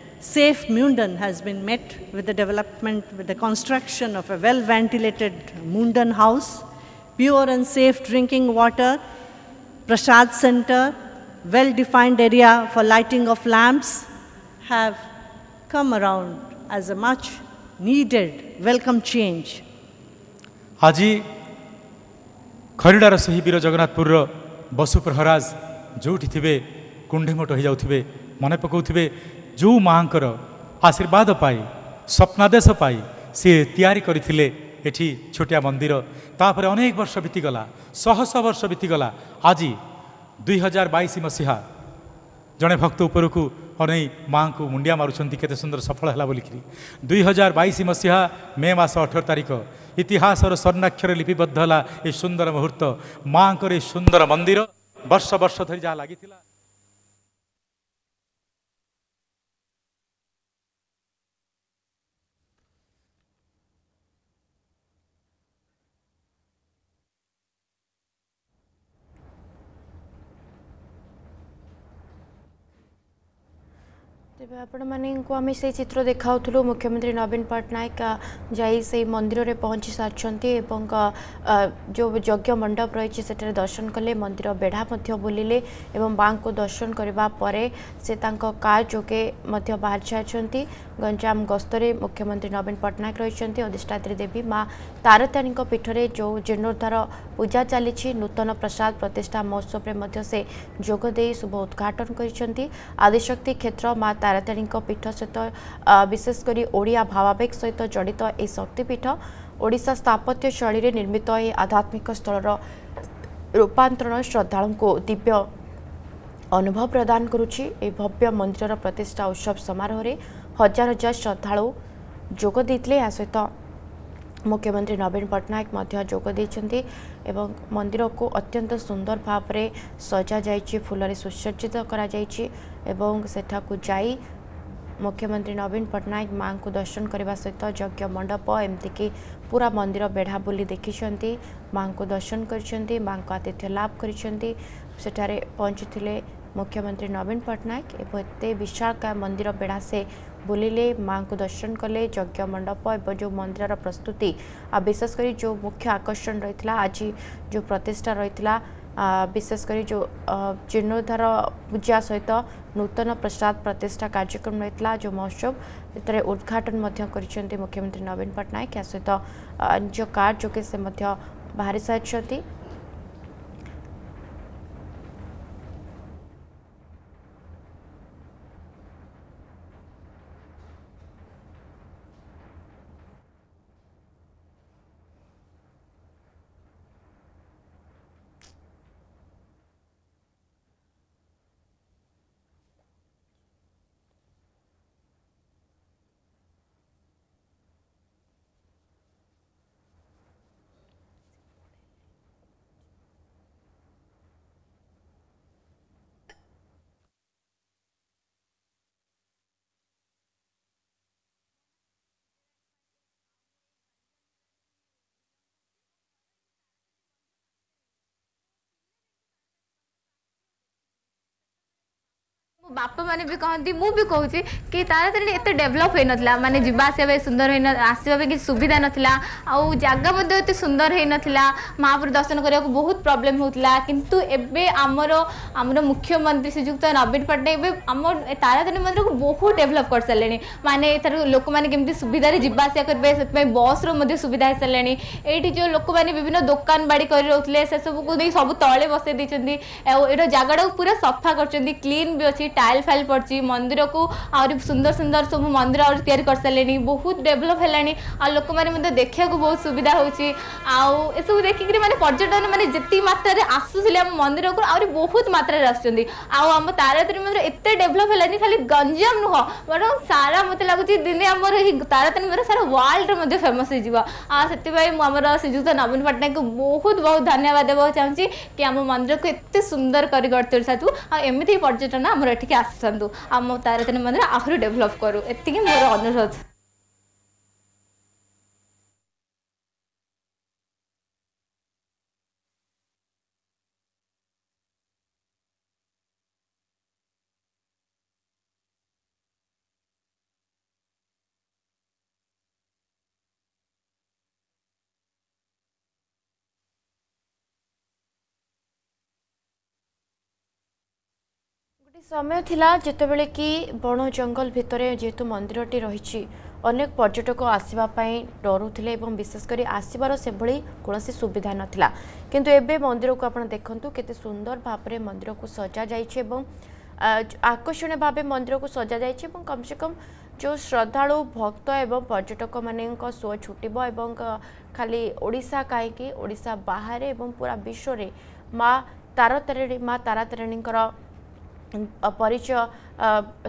safe Mundan has been met with the development, with the construction of a well-ventilated Mundan house, pure and safe drinking water, Prashad Center, well-defined area for lighting of lamps have come around as a much needed welcome change. Aji ଖରିଡ଼ାର ସେହି ବୀର ଜଗନ୍ନାଥପୁରର ବସୁ ପ୍ରହରାଜ ଯେଉଁଠି ଥିବେ କୁଣ୍ଢେମୋଟ ହୋଇଯାଉଥିବେ ମନେ ପକାଉଥିବେ ଯେଉଁ ମାଆଙ୍କର ଆଶୀର୍ବାଦ ପାଇ ସ୍ୱପ୍ନାଦେଶ ପାଇ ସେ ତିଆରି କରିଥିଲେ ଏଠି ଛୋଟିଆ ମନ୍ଦିର ତାପରେ ଅନେକ ବର୍ଷ ବିତିଗଲା ଶହ ଶହ ବର୍ଷ ବିତିଗଲା ଆଜି ଦୁଇ ହଜାର ବାଇଶ ମସିହା ଜଣେ ଭକ୍ତ ଉପରକୁ ଅନେଇ ମାଆଙ୍କୁ ମୁଣ୍ଡିଆ ମାରୁଛନ୍ତି କେତେ ସୁନ୍ଦର ସଫଳ ହେଲା ବୋଲିକିରି ଦୁଇ ହଜାର ବାଇଶ ମସିହା ମେ ମାସ ଅଠର ତାରିଖ ଇତିହାସର ସ୍ୱର୍ଣ୍ଣାକ୍ଷର ଲିପିବଦ୍ଧ ହେଲା ଏ ସୁନ୍ଦର ମୁହୂର୍ତ୍ତ ମାଆଙ୍କର ଏ ସୁନ୍ଦର ମନ୍ଦିର ବର୍ଷ ବର୍ଷ ଧରି ଯାହା ଲାଗିଥିଲା ତେବେ ଆପଣମାନଙ୍କୁ ଆମେ ସେଇ ଚିତ୍ର ଦେଖାଉଥିଲୁ ମୁଖ୍ୟମନ୍ତ୍ରୀ ନବୀନ ପଟ୍ଟନାୟକ ଯାଇ ସେଇ ମନ୍ଦିରରେ ପହଞ୍ଚି ସାରିଛନ୍ତି ଏବଂ ଯେଉଁ ଯଜ୍ଞ ମଣ୍ଡପ ରହିଛି ସେଠାରେ ଦର୍ଶନ କଲେ ମନ୍ଦିର ବେଢ଼ା ମଧ୍ୟ ବୁଲିଲେ ଏବଂ ମାଙ୍କୁ ଦର୍ଶନ କରିବା ପରେ ସେ ତାଙ୍କ କାର୍ ଯୋଗେ ମଧ୍ୟ ବାହାରି ସାରିଛନ୍ତି ଗଞ୍ଜାମ ଗସ୍ତରେ ମୁଖ୍ୟମନ୍ତ୍ରୀ ନବୀନ ପଟ୍ଟନାୟକ ରହିଛନ୍ତି ଅଧିଷ୍ଠାତ୍ରୀ ଦେବୀ ମା ତାରତାରିଣୀଙ୍କ ପୀଠରେ ଯେଉଁ ଜୀର୍ଣ୍ଣୋଦ୍ଧାର ପୂଜା ଚାଲିଛି ନୂତନ ପ୍ରସାଦ ପ୍ରତିଷ୍ଠା ମହୋତ୍ସବରେ ମଧ୍ୟ ସେ ଯୋଗ ଦେଇ ଶୁଭ ଉଦ୍ଘାଟନ କରିଛନ୍ତି ଆଦିଶକ୍ତି କ୍ଷେତ୍ର ମା ତାରାତାରିଣୀଙ୍କ ପୀଠ ସହିତ ବିଶେଷ କରି ଓଡ଼ିଆ ଭାବାବେଗ ସହିତ ଜଡ଼ିତ ଏହି ଶକ୍ତିପୀଠ ଓଡ଼ିଶା ସ୍ଥାପତ୍ୟ ଶୈଳୀରେ ନିର୍ମିତ ଏହି ଆଧ୍ୟାତ୍ମିକ ସ୍ଥଳର ରୂପାନ୍ତରଣ ଶ୍ରଦ୍ଧାଳୁଙ୍କୁ ଦିବ୍ୟ ଅନୁଭବ ପ୍ରଦାନ କରୁଛି ଏହି ଭବ୍ୟ ମନ୍ଦିରର ପ୍ରତିଷ୍ଠା ଉତ୍ସବ ସମାରୋହରେ ହଜାର ହଜାର ଶ୍ରଦ୍ଧାଳୁ ଯୋଗ ଦେଇଥିଲେ ଏହା ସହିତ ମୁଖ୍ୟମନ୍ତ୍ରୀ ନବୀନ ପଟ୍ଟନାୟକ ମଧ୍ୟ ଯୋଗ ଦେଇଛନ୍ତି ଏବଂ ମନ୍ଦିରକୁ ଅତ୍ୟନ୍ତ ସୁନ୍ଦର ଭାବରେ ସଜାଯାଇଛି ଫୁଲରେ ସୁସଜ୍ଜିତ କରାଯାଇଛି ଏବଂ ସେଠାକୁ ଯାଇ ମୁଖ୍ୟମନ୍ତ୍ରୀ ନବୀନ ପଟ୍ଟନାୟକ ମାଙ୍କୁ ଦର୍ଶନ କରିବା ସହିତ ଯଜ୍ଞ ମଣ୍ଡପ ଏମିତିକି ପୁରା ମନ୍ଦିର ବେଢ଼ା ବୁଲି ଦେଖିଛନ୍ତି ମାଙ୍କୁ ଦର୍ଶନ କରିଛନ୍ତି ମାଙ୍କ ଆତିଥ୍ୟ ଲାଭ କରିଛନ୍ତି ସେଠାରେ ପହଞ୍ଚିଥିଲେ ମୁଖ୍ୟମନ୍ତ୍ରୀ ନବୀନ ପଟ୍ଟନାୟକ ଏବଂ ଏତେ ବିଶାଳକାୟ ମନ୍ଦିର ବେଢ଼ା ସେ ବୁଲିଲେ ମାଙ୍କୁ ଦର୍ଶନ କଲେ ଯଜ୍ଞ ମଣ୍ଡପ ଏବଂ ଯେଉଁ ମନ୍ଦିରର ପ୍ରସ୍ତୁତି ଆଉ ବିଶେଷ କରି ଯେଉଁ ମୁଖ୍ୟ ଆକର୍ଷଣ ରହିଥିଲା ଆଜି ଯେଉଁ ପ୍ରତିଷ୍ଠା ରହିଥିଲା ବିଶେଷ କରି ଯେଉଁ ଜୀର୍ଣ୍ଣୋଦ୍ଧାର ପୂଜା ସହିତ ନୂତନ ପ୍ରସାଦ ପ୍ରତିଷ୍ଠା କାର୍ଯ୍ୟକ୍ରମ ରହିଥିଲା ଯେଉଁ ମହୋତ୍ସବ ସେଥିରେ ଉଦ୍ଘାଟନ ମଧ୍ୟ କରିଛନ୍ତି ମୁଖ୍ୟମନ୍ତ୍ରୀ ନବୀନ ପଟ୍ଟନାୟକ ଏହା ସହିତ ନିଜ କାର୍ଡ଼ ଯୋଗେ ସେ ମଧ୍ୟ ବାହାରି ସାରିଛନ୍ତି ମୋ ବାପା ମାନେ ବି କହନ୍ତି ମୁଁ ବି କହୁଛି କି ତାରାତାରିଣୀ ଏତେ ଡେଭଲପ୍ ହୋଇନଥିଲା ମାନେ ଯିବା ଆସିବା ପାଇଁ ସୁନ୍ଦର ହୋଇନ ଆସିବା ପାଇଁ କିଛି ସୁବିଧା ନଥିଲା ଆଉ ଜାଗା ମଧ୍ୟ ଏତେ ସୁନ୍ଦର ହୋଇନଥିଲା ମହାପ୍ରଭୁ ଦର୍ଶନ କରିବାକୁ ବହୁତ ପ୍ରୋବ୍ଲେମ୍ ହେଉଥିଲା କିନ୍ତୁ ଏବେ ଆମର ଆମର ମୁଖ୍ୟମନ୍ତ୍ରୀ ଶ୍ରୀଯୁକ୍ତ ନବୀନ ପଟ୍ଟନାୟକ ଏବେ ଆମ ତାରାତାରିଣୀ ମନ୍ଦିରକୁ ବହୁତ ଡେଭଲପ୍ କରିସାରିଲେଣି ମାନେ ଏଠାରୁ ଲୋକମାନେ କେମିତି ସୁବିଧାରେ ଯିବା ଆସିବା କରିବେ ସେଥିପାଇଁ ବସ୍ର ମଧ୍ୟ ସୁବିଧା ହୋଇସାରିଲାଣି ଏଇଠି ଯେଉଁ ଲୋକମାନେ ବିଭିନ୍ନ ଦୋକାନ ବାଡ଼ି କରି ରହୁଥିଲେ ସେସବୁକୁ ନେଇ ସବୁ ତଳେ ବସାଇ ଦେଇଛନ୍ତି ଆଉ ଏଇଟା ଜାଗାଟାକୁ ପୁରା ସଫା କରିଛନ୍ତି କ୍ଲିନ୍ ବି ଅଛି ଟାଇଲ୍ ଫାଇଲ୍ ପଡ଼ିଛି ମନ୍ଦିରକୁ ଆହୁରି ସୁନ୍ଦର ସୁନ୍ଦର ସବୁ ମନ୍ଦିର ଆହୁରି ତିଆରି କରିସାରିଲେଣି ବହୁତ ଡେଭଲପ୍ ହେଲାଣି ଆଉ ଲୋକମାନେ ମଧ୍ୟ ଦେଖିବାକୁ ବହୁତ ସୁବିଧା ହେଉଛି ଆଉ ଏସବୁ ଦେଖିକିରି ମାନେ ପର୍ଯ୍ୟଟନ ମାନେ ଯେତିକି ମାତ୍ରାରେ ଆସୁଥିଲେ ଆମ ମନ୍ଦିରକୁ ଆହୁରି ବହୁତ ମାତ୍ରାରେ ଆସୁଛନ୍ତି ଆଉ ଆମ ତାରାତାରିଣୀ ମନ୍ଦିର ଏତେ ଡେଭଲପ୍ ହେଲାନି ଖାଲି ଗଞ୍ଜାମ ନୁହଁ ବରଂ ସାରା ମୋତେ ଲାଗୁଛି ଦିନେ ଆମର ଏହି ତାରାତାରିଣୀ ମନ୍ଦିର ସାରା ୱାର୍ଲଡ଼ରେ ମଧ୍ୟ ଫେମସ୍ ହେଇଯିବ ଆଉ ସେଥିପାଇଁ ମୁଁ ଆମର ଶ୍ରୀଯୁକ୍ତ ନବୀନ ପଟ୍ଟନାୟକଙ୍କୁ ବହୁତ ବହୁତ ଧନ୍ୟବାଦ ଦେବାକୁ ଚାହୁଁଛି କି ଆମ ମନ୍ଦିରକୁ ଏତେ ସୁନ୍ଦର କରି ଗଢ଼ି ତୋଳି ସାଥୁ ଆଉ ଏମିତି ପର୍ଯ୍ୟଟନ ଆମର ଏଠିକି ଆସନ୍ତୁ ଆମ ତାରାତାରିଣୀ ମନ୍ଦିର ଆହୁରି ଡେଭଲପ୍ କରୁ ଏତିକି ମୋର ଅନୁରୋଧ ଗୋଟେ ସମୟ ଥିଲା ଯେତେବେଳେ କି ବଣ ଜଙ୍ଗଲ ଭିତରେ ଯେହେତୁ ମନ୍ଦିରଟି ରହିଛି ଅନେକ ପର୍ଯ୍ୟଟକ ଆସିବା ପାଇଁ ଡରୁଥିଲେ ଏବଂ ବିଶେଷ କରି ଆସିବାର ସେଭଳି କୌଣସି ସୁବିଧା ନଥିଲା କିନ୍ତୁ ଏବେ ମନ୍ଦିରକୁ ଆପଣ ଦେଖନ୍ତୁ କେତେ ସୁନ୍ଦର ଭାବରେ ମନ୍ଦିରକୁ ସଜାଯାଇଛି ଏବଂ ଆକର୍ଷଣୀୟ ଭାବେ ମନ୍ଦିରକୁ ସଜାଯାଇଛି ଏବଂ କମ୍ ସେ କମ୍ ଯେଉଁ ଶ୍ରଦ୍ଧାଳୁ ଭକ୍ତ ଏବଂ ପର୍ଯ୍ୟଟକମାନଙ୍କ ସୁଅ ଛୁଟିବ ଏବଂ ଖାଲି ଓଡ଼ିଶା କାହିଁକି ଓଡ଼ିଶା ବାହାରେ ଏବଂ ପୁରା ବିଶ୍ୱରେ ମା ତାରାତାରିଣୀ ମା ତାରାତାରିଣୀଙ୍କର ପରିଚୟ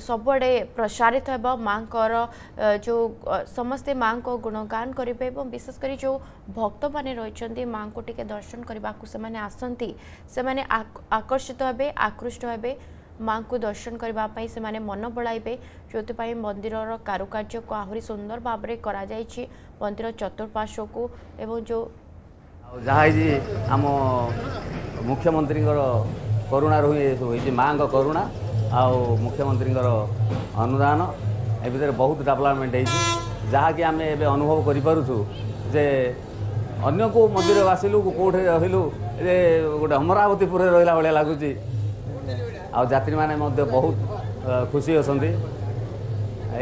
ସବୁଆଡ଼େ ପ୍ରସାରିତ ହେବ ମାଙ୍କର ଯେଉଁ ସମସ୍ତେ ମାଙ୍କ ଗୁଣଗାନ କରିବେ ଏବଂ ବିଶେଷ କରି ଯେଉଁ ଭକ୍ତମାନେ ରହିଛନ୍ତି ମାଙ୍କୁ ଟିକେ ଦର୍ଶନ କରିବାକୁ ସେମାନେ ଆସନ୍ତି ସେମାନେ ଆକର୍ଷିତ ହେବେ ଆକୃଷ୍ଟ ହେବେ ମାଙ୍କୁ ଦର୍ଶନ କରିବା ପାଇଁ ସେମାନେ ମନ ବଳାଇବେ ଯେଉଁଥିପାଇଁ ମନ୍ଦିରର କାରୁକାର୍ଯ୍ୟକୁ ଆହୁରି ସୁନ୍ଦର ଭାବରେ କରାଯାଇଛି ମନ୍ଦିର ଚତୁଃପାର୍ଶ୍ୱକୁ ଏବଂ ଯେଉଁ ଯାହା ହେଇଛି ଆମ ମୁଖ୍ୟମନ୍ତ୍ରୀଙ୍କର କରୁଣାରୁ ହିଁ ଏସବୁ ହେଇଛି ମାଆଙ୍କ କରୁଣା ଆଉ ମୁଖ୍ୟମନ୍ତ୍ରୀଙ୍କର ଅନୁଦାନ ଏ ଭିତରେ ବହୁତ ଡେଭଲପମେଣ୍ଟ ହେଇଛି ଯାହାକି ଆମେ ଏବେ ଅନୁଭବ କରିପାରୁଛୁ ଯେ ଅନ୍ୟ କେଉଁ ମନ୍ଦିର ଆସିଲୁ କେଉଁଠି ରହିଲୁ ଯେ ଗୋଟେ ଅମରାବତୀପୁରରେ ରହିଲା ଭଳିଆ ଲାଗୁଛି ଆଉ ଯାତ୍ରୀମାନେ ମଧ୍ୟ ବହୁତ ଖୁସି ଅଛନ୍ତି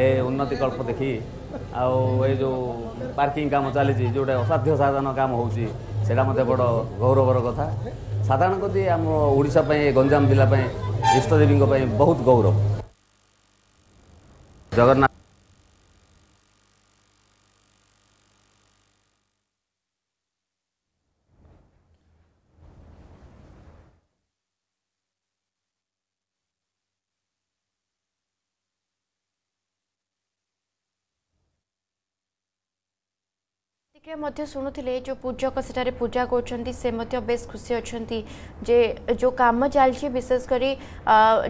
ଏ ଉନ୍ନତିକଳ୍ପ ଦେଖି ଆଉ ଏ ଯେଉଁ ପାର୍କିଂ କାମ ଚାଲିଛି ଯେଉଁଟା ଅସାଧ୍ୟ ସାଧନ କାମ ହେଉଛି ସେଇଟା ମଧ୍ୟ ବଡ଼ ଗୌରବର କଥା ସାଧାରଣ କରି ଆମ ଓଡ଼ିଶା ପାଇଁ ଗଞ୍ଜାମ ଜିଲ୍ଲା ପାଇଁ ଇଷ୍ଟଦେବୀଙ୍କ ପାଇଁ ବହୁତ ଗୌରବ ଜଗନ୍ନାଥ ମଧ୍ୟ ଶୁଣୁଥିଲେ ଯେଉଁ ପୂଜକ ସେଠାରେ ପୂଜା କରୁଛନ୍ତି ସେ ମଧ୍ୟ ବେଶ ଖୁସି ଅଛନ୍ତି ଯେ ଯେଉଁ କାମ ଚାଲିଛି ବିଶେଷ କରି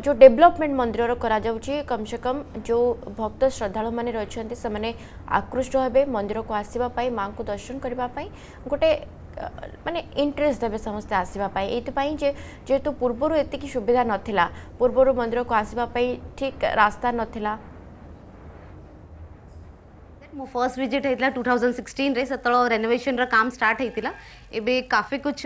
ଯେଉଁ ଡେଭଲପମେଣ୍ଟ ମନ୍ଦିରର କରାଯାଉଛି କମ୍ସେ କମ୍ ଯେଉଁ ଭକ୍ତ ଶ୍ରଦ୍ଧାଳୁମାନେ ରହିଛନ୍ତି ସେମାନେ ଆକୃଷ୍ଟ ହେବେ ମନ୍ଦିରକୁ ଆସିବା ପାଇଁ ମାଆଙ୍କୁ ଦର୍ଶନ କରିବା ପାଇଁ ଗୋଟେ ମାନେ ଇଣ୍ଟରେଷ୍ଟ ଦେବେ ସମସ୍ତେ ଆସିବା ପାଇଁ ଏଇଥିପାଇଁ ଯେ ଯେହେତୁ ପୂର୍ବରୁ ଏତିକି ସୁବିଧା ନଥିଲା ପୂର୍ବରୁ ମନ୍ଦିରକୁ ଆସିବା ପାଇଁ ଠିକ୍ ରାସ୍ତା ନଥିଲା मो फर्स्ट विजिट होता टू थाउजेंड सिक्सटन रे सेत रेनोवेसन स्टार्ट होता एवं काफी कुछ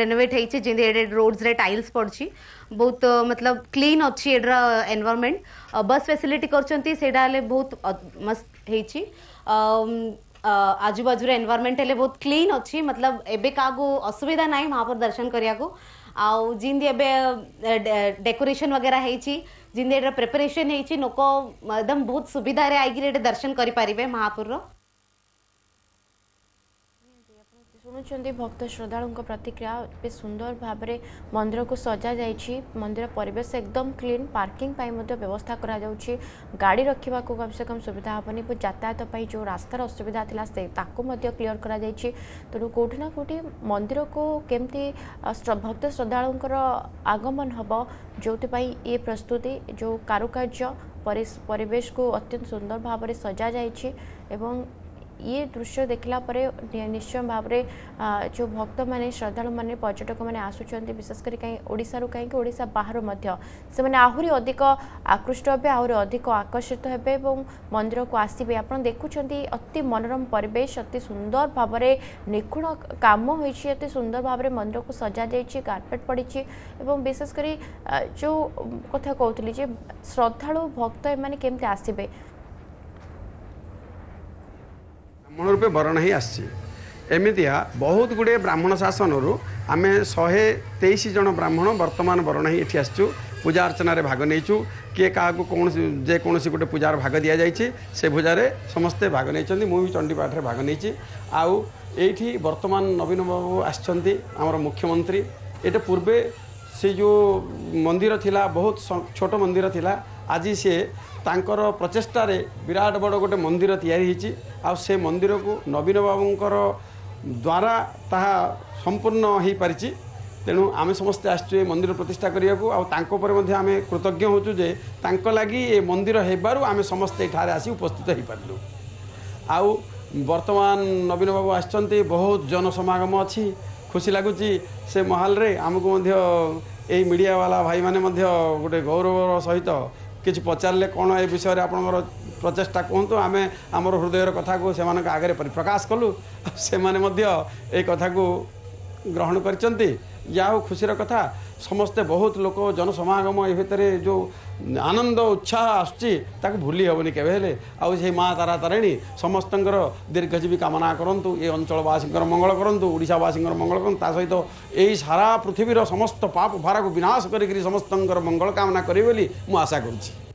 रेनोवेट होती जमी एड रोड्स टाइल्स पड़ी बहुत मतलब क्लीन अच्छी एड्र एनवायरमेंट बस फैसिलिटी कर बहुत मस्त होती आजूबाजूर एनवायरमेंट हेल्ले बहुत क्लीन अच्छी मतलब एवं क्या असुविधा ना महापुर दर्शन करने को आउ जिन एबे डेकोरेशन वगैरह होती जिन प्रिपरेसन होती लोक एकदम बहुत सुविधा आईक दर्शन करें महापुर ଶୁଣୁଛନ୍ତି ଭକ୍ତ ଶ୍ରଦ୍ଧାଳୁଙ୍କ ପ୍ରତିକ୍ରିୟା ଏବେ ସୁନ୍ଦର ଭାବରେ ମନ୍ଦିରକୁ ସଜାଯାଇଛି ମନ୍ଦିର ପରିବେଶ ଏକଦମ କ୍ଲିନ୍ ପାର୍କିଂ ପାଇଁ ମଧ୍ୟ ବ୍ୟବସ୍ଥା କରାଯାଉଛି ଗାଡ଼ି ରଖିବାକୁ କମ୍ ସେ କମ୍ ସୁବିଧା ହେବନି ଏବଂ ଯାତାୟାତ ପାଇଁ ଯେଉଁ ରାସ୍ତାର ଅସୁବିଧା ଥିଲା ସେ ତାକୁ ମଧ୍ୟ କ୍ଲିଅର କରାଯାଇଛି ତେଣୁ କେଉଁଠି ନା କେଉଁଠି ମନ୍ଦିରକୁ କେମିତି ଭକ୍ତ ଶ୍ରଦ୍ଧାଳୁଙ୍କର ଆଗମନ ହେବ ଯେଉଁଥିପାଇଁ ଏ ପ୍ରସ୍ତୁତି ଯେଉଁ କାରୁକାର୍ଯ୍ୟ ପରିବେଶକୁ ଅତ୍ୟନ୍ତ ସୁନ୍ଦର ଭାବରେ ସଜାଯାଇଛି ଏବଂ ये दृश्य देखला निश्चय निश्चय में जो भक्त मैंने श्रद्धा मैंने पर्यटक मैंने आसुच्च विशेषकर कहीं कहीं बाहर से आहरी अधिक आकृष्ट हे आहरी अधिक आकर्षित हे और मंदिर को आसबे आप देखुं अति मनोरम परेश अति सुंदर भाव में निखुण कम होती सुंदर भाव में मंदिर को सजा जाइए कारपेट पड़ी एवं विशेषकर जो कथा कहती श्रद्धा भक्त एम केमती आसबे ମୂଳ ରୂପେ ବରଣ ହେଇ ଆସିଛି ଏମିତିଆ ବହୁତ ଗୁଡ଼ିଏ ବ୍ରାହ୍ମଣ ଶାସନରୁ ଆମେ ଶହେ ତେଇଶ ଜଣ ବ୍ରାହ୍ମଣ ବର୍ତ୍ତମାନ ବରଣ ହେଇ ଏଠି ଆସିଛୁ ପୂଜା ଅର୍ଚ୍ଚନାରେ ଭାଗ ନେଇଛୁ କିଏ କାହାକୁ କୌଣସି ଯେକୌଣସି ଗୋଟେ ପୂଜାରେ ଭାଗ ଦିଆଯାଇଛି ସେ ପୂଜାରେ ସମସ୍ତେ ଭାଗ ନେଇଛନ୍ତି ମୁଁ ବି ଚଣ୍ଡୀପାଠରେ ଭାଗ ନେଇଛି ଆଉ ଏଇଠି ବର୍ତ୍ତମାନ ନବୀନ ବାବୁ ଆସିଛନ୍ତି ଆମର ମୁଖ୍ୟମନ୍ତ୍ରୀ ଏଇଟା ପୂର୍ବେ ସେ ଯେଉଁ ମନ୍ଦିର ଥିଲା ବହୁତ ଛୋଟ ମନ୍ଦିର ଥିଲା ଆଜି ସିଏ ତାଙ୍କର ପ୍ରଚେଷ୍ଟାରେ ବିରାଟ ବଡ଼ ଗୋଟେ ମନ୍ଦିର ତିଆରି ହୋଇଛି ଆଉ ସେ ମନ୍ଦିରକୁ ନବୀନ ବାବୁଙ୍କର ଦ୍ୱାରା ତାହା ସମ୍ପୂର୍ଣ୍ଣ ହୋଇପାରିଛି ତେଣୁ ଆମେ ସମସ୍ତେ ଆସିଛୁ ଏ ମନ୍ଦିର ପ୍ରତିଷ୍ଠା କରିବାକୁ ଆଉ ତାଙ୍କ ଉପରେ ମଧ୍ୟ ଆମେ କୃତଜ୍ଞ ହେଉଛୁ ଯେ ତାଙ୍କ ଲାଗି ଏ ମନ୍ଦିର ହେବାରୁ ଆମେ ସମସ୍ତେ ଏଠାରେ ଆସି ଉପସ୍ଥିତ ହୋଇପାରିଲୁ ଆଉ ବର୍ତ୍ତମାନ ନବୀନ ବାବୁ ଆସିଛନ୍ତି ବହୁତ ଜନସମାଗମ ଅଛି ଖୁସି ଲାଗୁଛି ସେ ମହଲରେ ଆମକୁ ମଧ୍ୟ ଏଇ ମିଡ଼ିଆବାଲା ଭାଇମାନେ ମଧ୍ୟ ଗୋଟେ ଗୌରବର ସହିତ କିଛି ପଚାରିଲେ କ'ଣ ଏ ବିଷୟରେ ଆପଣଙ୍କର ପ୍ରଚେଷ୍ଟା କୁହନ୍ତୁ ଆମେ ଆମର ହୃଦୟର କଥାକୁ ସେମାନଙ୍କ ଆଗରେ ପରିପ୍ରକାଶ କଲୁ ସେମାନେ ମଧ୍ୟ ଏଇ କଥାକୁ ଗ୍ରହଣ କରିଛନ୍ତି ଯାହା ହେଉ ଖୁସିର କଥା ସମସ୍ତେ ବହୁତ ଲୋକ ଜନସମାଗମ ଏ ଭିତରେ ଯେଉଁ ଆନନ୍ଦ ଉତ୍ସାହ ଆସୁଛି ତାକୁ ଭୁଲି ହେବନି କେବେ ହେଲେ ଆଉ ସେଇ ମା ତାରା ତାରିଣୀ ସମସ୍ତଙ୍କର ଦୀର୍ଘଜୀବୀ କାମନା କରନ୍ତୁ ଏ ଅଞ୍ଚଳବାସୀଙ୍କର ମଙ୍ଗଳ କରନ୍ତୁ ଓଡ଼ିଶାବାସୀଙ୍କର ମଙ୍ଗଳ କରନ୍ତୁ ତା ସହିତ ଏଇ ସାରା ପୃଥିବୀର ସମସ୍ତ ପାପ ଭାରାକୁ ବିନାଶ କରିକିରି ସମସ୍ତଙ୍କର ମଙ୍ଗଳ କାମନା କରିବେ ବୋଲି ମୁଁ ଆଶା କରୁଛି